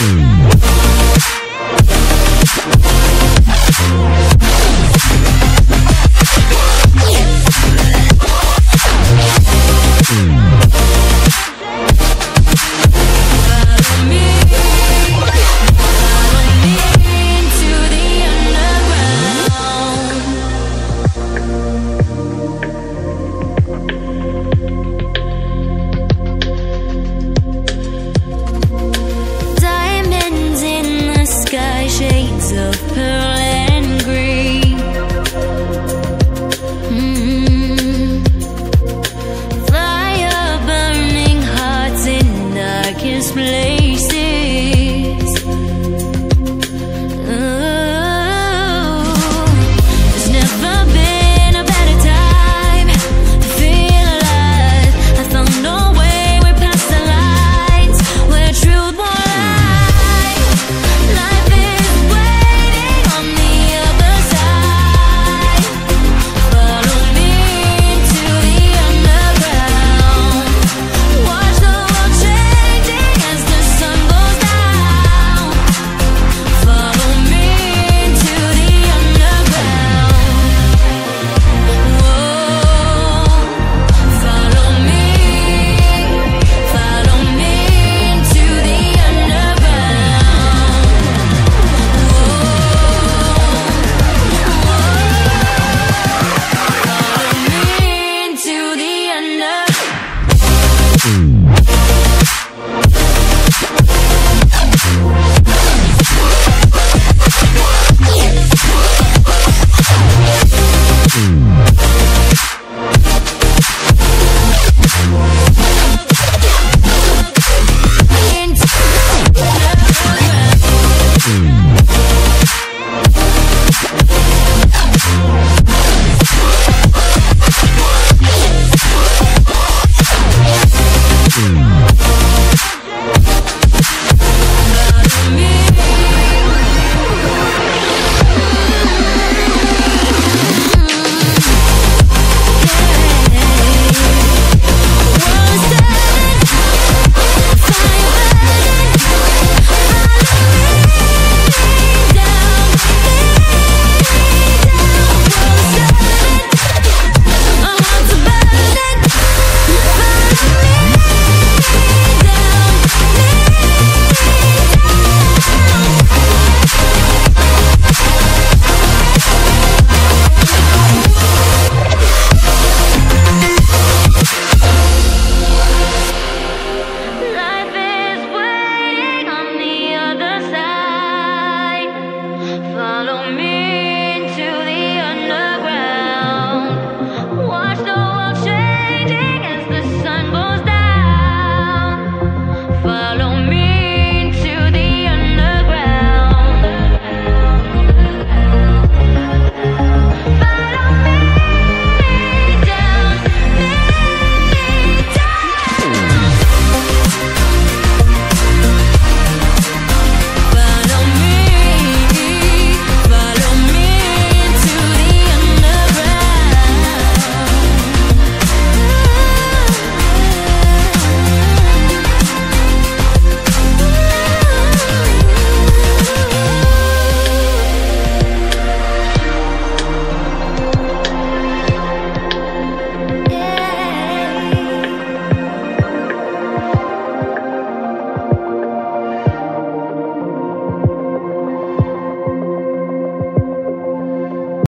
Mm-hmm. Mm.